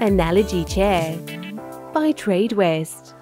Analogy Chair by Tradewest.